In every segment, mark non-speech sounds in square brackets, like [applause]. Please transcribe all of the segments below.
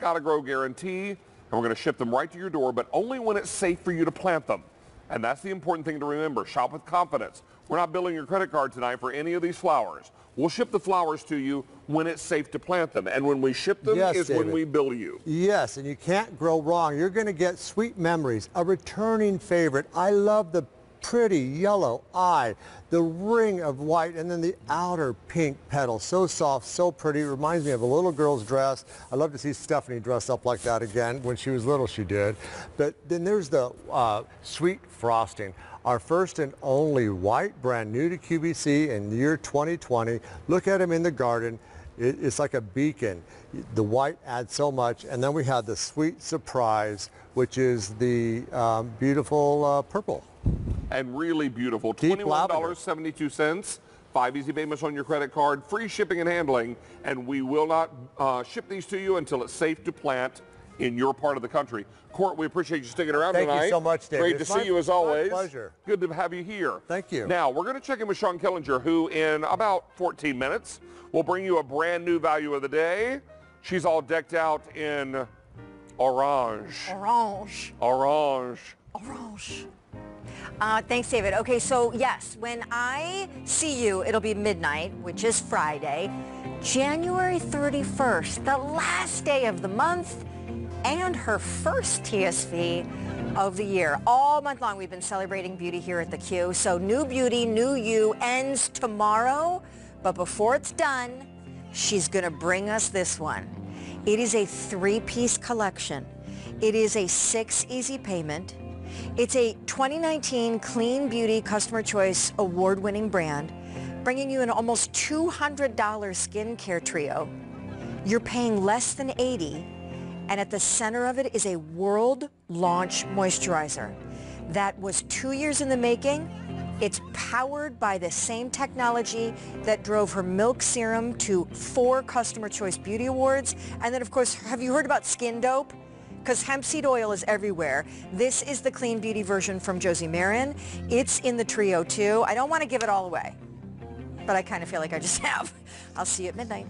Gotta Grow guarantee, and we're going to ship them right to your door, but only when it's safe for you to plant them. And that's the important thing to remember. Shop with confidence. We're not billing your credit card tonight for any of these flowers. We'll ship the flowers to you when it's safe to plant them. And when we ship them Yes, is when we bill you. Yes, and you can't grow wrong. You're going to get sweet memories, a returning favorite. I love the pretty yellow eye, the ring of white, and then the outer pink petal. So soft, so pretty. Reminds me of a little girl's dress. I love to see Stephanie dress up like that again. When she was little, she did. But then there's the uh, sweet frosting. Our first and only white, brand new to QVC in the year 2020. Look at him in the garden. It's like a beacon. The white adds so much. And then we have the sweet surprise, which is the um, beautiful uh, purple. And really beautiful. Deep lavender. $21.72. Five easy payments on your credit card, free shipping and handling, and we will not uh, ship these to you until it's safe to plant in your part of the country. Court, we appreciate you sticking around Thank you so much, David. Great to It's see you as my always. pleasure. Good to have you here. Thank you. Now, we're going to check in with Shawn Killinger, who in about 14 minutes will bring you a brand new value of the day. She's all decked out in orange. Orange. Orange. Orange. Uh, thanks, David. Okay, so yes, when I see you, it'll be midnight, which is Friday, January 31st, the last day of the month, and her first TSV of the year. All month long, we've been celebrating beauty here at the Q. So new beauty, new you ends tomorrow. But before it's done, she's going to bring us this one. It is a three-piece collection. It is a six easy payment. It's a 2019 Clean Beauty Customer Choice award-winning brand, bringing you an almost $200 skincare trio. You're paying less than 80, and at the center of it is a world launch moisturizer that was two years in the making. It's powered by the same technology that drove her milk serum to four Customer Choice Beauty Awards. And then, of course, have you heard about Skin Dope? Because hemp seed oil is everywhere. This is the clean beauty version from Josie Maran. It's in the trio too. I don't want to give it all away, but I kind of feel like I just [laughs] have. I'll see you at midnight.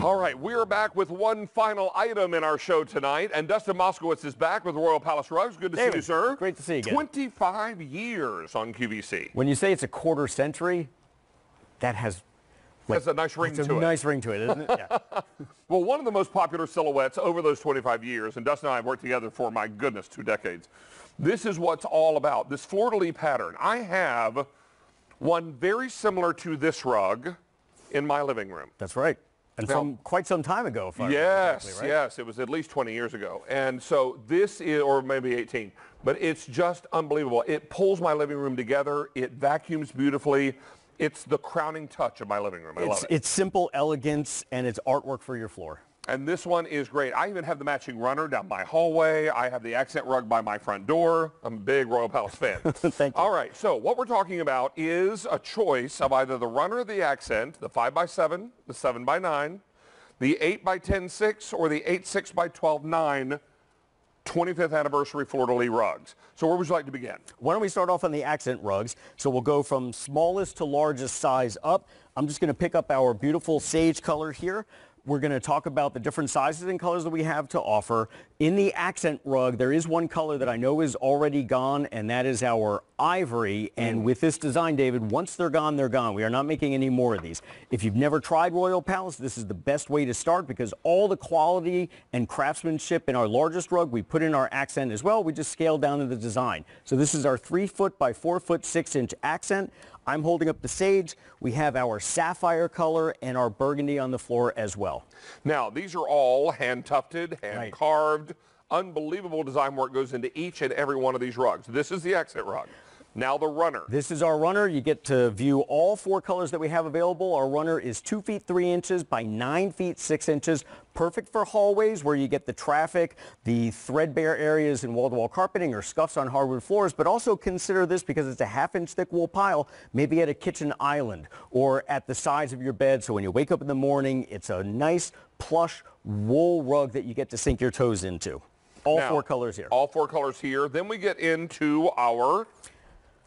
All right, we're back with one final item in our show tonight, and Dustin Moskowitz is back with Royal Palace Rugs. Good to see you, sir. great to see you again. 25 years on QVC. When you say it's a quarter century, that has Has a nice ring to a it. nice ring to it, isn't it? Yeah. [laughs] Well, one of the most popular silhouettes over those 25 years, and Dustin and I have worked together for, my goodness, two decades. This is what's all about, this fleur-de-lis pattern. I have one very similar to this rug in my living room. That's right. And Now- from quite some time ago, if I Yes, correctly, right? yes. It was at least 20 years ago. And so this is, or maybe 18, but it's just unbelievable. It pulls my living room together. It vacuums beautifully. It's the crowning touch of my living room. I It's, love it. it's simple elegance and it's artwork for your floor. And this one is great. I even have the matching runner down my hallway. I have the accent rug by my front door. I'm a big Royal Palace fan. [laughs] Thank you. All right, so what we're talking about is a choice of either the runner or the accent, the 5x7, the 7x9, the 8x10-6, or the 8-6 by 12-9 25th anniversary fleur-de-lis rugs. So where would you like to begin? Why don't we start off on the accent rugs? So we'll go from smallest to largest size up. I'm just going to pick up our beautiful sage color here. We're going to talk about the different sizes and colors that we have to offer. In the accent rug, there is one color that I know is already gone, and that is our ivory. And mm. with this design, David, once they're gone, they're gone. We are not making any more of these. If you've never tried Royal Palace, this is the best way to start because all the quality and craftsmanship in our largest rug, we put in our accent as well. We just scaled down to the design. So this is our three foot by four foot six inch accent. I'm holding up the sage. We have our sapphire color and our burgundy on the floor as well. Now, these are all hand-tufted, hand-carved, unbelievable design work goes into each and every one of these rugs. This is the exit rug. Now the runner. This is our runner. You get to view all four colors that we have available. Our runner is 2 feet 3 inches by 9 feet 6 inches. Perfect for hallways where you get the traffic, the threadbare areas in wall-to-wall carpeting or scuffs on hardwood floors. But also consider this because it's a half inch thick wool pile, maybe at a kitchen island or at the sides of your bed. So when you wake up in the morning, it's a nice plush wool rug that you get to sink your toes into. All Now, four colors here. All four colors here. Then we get into our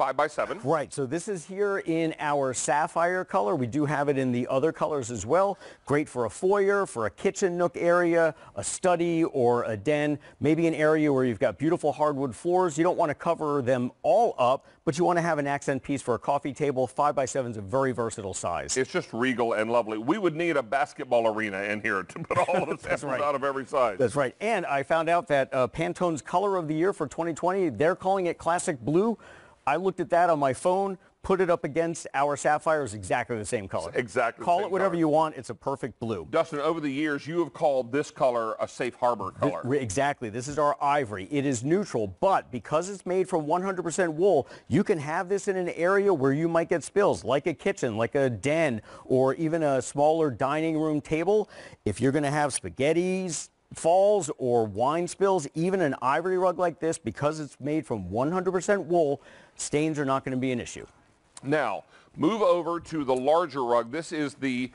five by seven. Right, so this is here in our sapphire color. We do have it in the other colors as well. Great for a foyer, for a kitchen nook area, a study or a den, maybe an area where you've got beautiful hardwood floors. You don't want to cover them all up, but you want to have an accent piece for a coffee table. Five by seven is a very versatile size. It's just regal and lovely. We would need a basketball arena in here to put all of [laughs] the right. out of every size. That's right. And I found out that uh, Pantone's color of the year for 2020, they're calling it classic blue. I looked at that on my phone, put it up against our sapphire, is exactly the same color. exactly Call it whatever color. you want. It's a perfect blue. Dustin, over the years, you have called this color a safe harbor color. Exactly. This is our ivory. It is neutral, but because it's made from 100% wool, you can have this in an area where you might get spills, like a kitchen, like a den, or even a smaller dining room table. If you're going to have spaghettis, falls, or wine spills, even an ivory rug like this, because it's made from 100% wool, stains are not going to be an issue. Now, move over to the larger rug. This is the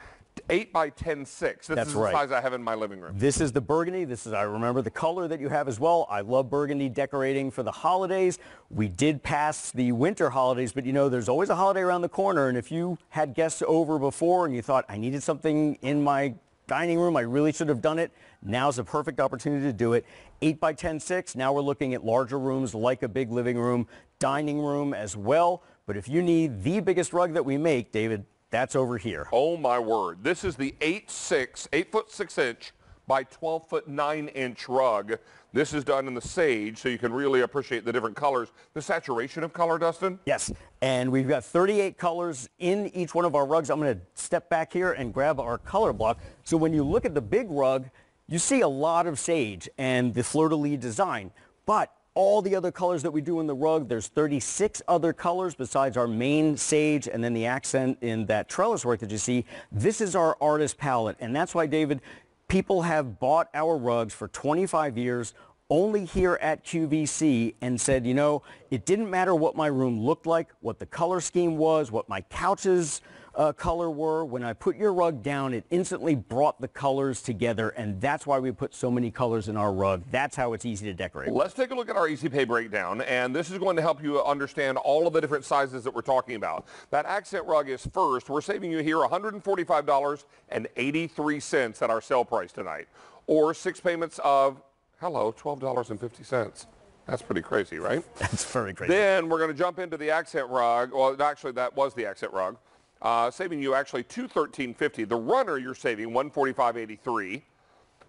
8 by 10 6. This That's is the right. size I have in my living room. This is the burgundy. This is, I remember the color that you have as well. I love burgundy decorating for the holidays. We did pass the winter holidays, but you know, there's always a holiday around the corner. And if you had guests over before and you thought, I needed something in my dining room, I really should have done it. Now's the perfect opportunity to do it. 8 by 10 6. Now we're looking at larger rooms like a big living room, dining room as well. But if you need the biggest rug that we make, David, that's over here. Oh my word. This is the 8 6, 8 foot 6 inch by 12 foot 9 inch rug. This is done in the sage so you can really appreciate the different colors. The saturation of color, Dustin? Yes, and we've got 38 colors in each one of our rugs. I'm going to step back here and grab our color block. So when you look at the big rug, you see a lot of sage and the fleur-de-lis design. But all the other colors that we do in the rug, there's 36 other colors besides our main sage and then the accent in that trellis work that you see. This is our artist palette, and that's why, David, people have bought our rugs for 25 years only here at QVC and said, you know, it didn't matter what my room looked like, what the color scheme was, what my couches uh, color were. When I put your rug down, it instantly brought the colors together, and that's why we put so many colors in our rug. That's how it's easy to decorate. Let's take a look at our Easy Pay breakdown, and this is going to help you understand all of the different sizes that we're talking about. That accent rug is first. We're saving you here $145.83 at our sale price tonight, or six payments of, hello, $12.50. That's pretty crazy, right? [laughs] That's very crazy. Then we're going to jump into the accent rug. Well, actually, that was the accent rug. Uh, saving you actually two thirteen fifty. The runner you're saving one forty five eighty three.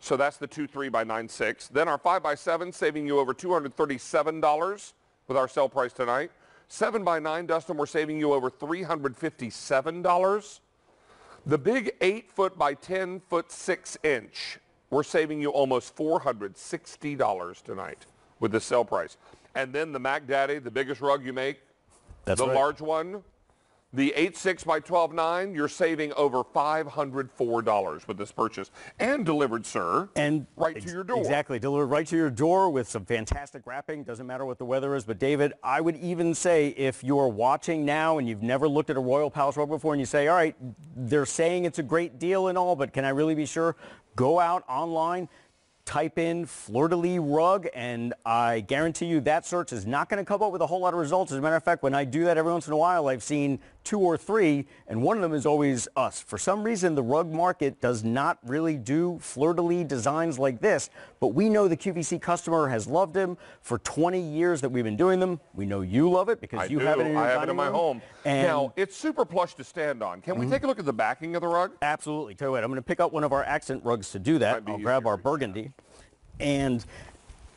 So that's the two three by nine six. Then our five by seven saving you over two hundred thirty seven dollars with our sale price tonight. Seven by nine, Dustin, we're saving you over three hundred fifty seven dollars. The big eight foot by ten foot six inch, we're saving you almost four hundred sixty dollars tonight with the sale price. And then the Mac Daddy, the biggest rug you make, That's the right. large one, the 8.6 by 12.9, you're saving over $504 with this purchase. And delivered, sir, and right to your door. Exactly, delivered right to your door with some fantastic wrapping. Doesn't matter what the weather is, but David, I would even say if you're watching now and you've never looked at a Royal Palace rug before, and you say, "All right, they're saying it's a great deal and all, but can I really be sure?" Go out online. Type in fleur-de-lis rug, and I guarantee you that search is not going to come up with a whole lot of results. As a matter of fact, when I do that every once in a while, I've seen two or three, and one of them is always us. For some reason, the rug market does not really do fleur-de-lis designs like this, but we know the QVC customer has loved them for 20 years that we've been doing them. We know you love it because I you do. have it in your I have it in my room. home. And Mm-hmm. now, it's super plush to stand on. Can we take a look at the backing of the rug? Absolutely. Tell you what, I'm going to pick up one of our accent rugs to do that. I'll grab our burgundy. And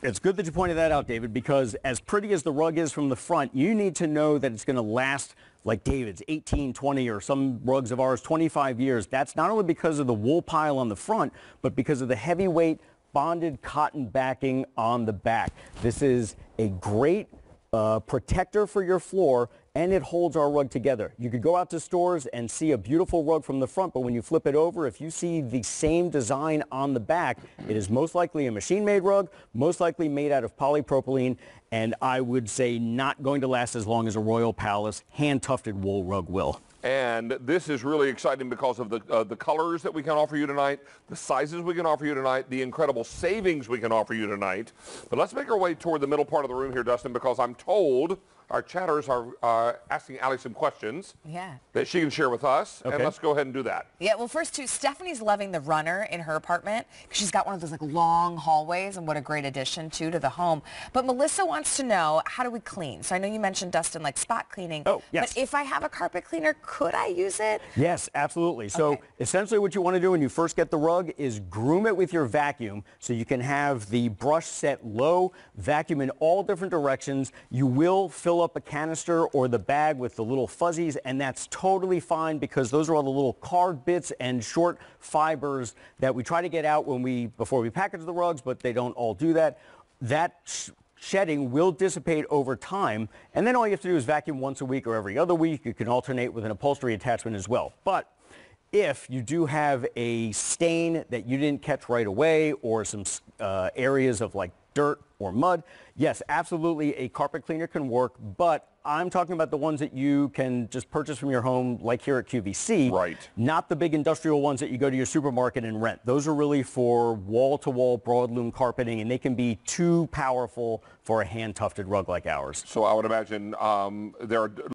it's good that you pointed that out, David, because as pretty as the rug is from the front, you need to know that it's going to last like David's 18, 20, or some rugs of ours 25 years. That's not only because of the wool pile on the front, but because of the heavyweight bonded cotton backing on the back. This is a great uh, protector for your floor and it holds our rug together. You could go out to stores and see a beautiful rug from the front, but when you flip it over, if you see the same design on the back, it is most likely a machine-made rug, most likely made out of polypropylene, and I would say not going to last as long as a Royal Palace hand-tufted wool rug will. And this is really exciting because of the, uh, the colors that we can offer you tonight, the sizes we can offer you tonight, the incredible savings we can offer you tonight. But let's make our way toward the middle part of the room here, Dustin, because I'm told our chatters are uh, asking Allie some questions Yeah. that she can share with us. And let's go ahead and do that. Yeah, well, first too, Stephanie's loving the runner in her apartment because she's got one of those like long hallways, and what a great addition too to the home. But Melissa wants to know how do we clean? So I know you mentioned Dustin like spot cleaning. Oh, yes. But if I have a carpet cleaner, could I use it? Yes, absolutely. So Okay. essentially what you want to do when you first get the rug is groom it with your vacuum so you can have the brush set low, vacuum in all different directions. You will fill up a canister or the bag with the little fuzzies and that's totally fine because those are all the little card bits and short fibers that we try to get out when we before we package the rugs, but they don't all do that. That sh- shedding will dissipate over time. And then all you have to do is vacuum once a week or every other week. You can alternate with an upholstery attachment as well. But if you do have a stain that you didn't catch right away or some uh, areas of like dirt or mud, yes, absolutely a carpet cleaner can work, but I'm talking about the ones that you can just purchase from your home, like here at QVC. Right. Not the big industrial ones that you go to your supermarket and rent. Those are really for wall-to-wall broadloom carpeting, and they can be too powerful for a hand-tufted rug like ours. So I would imagine um, there are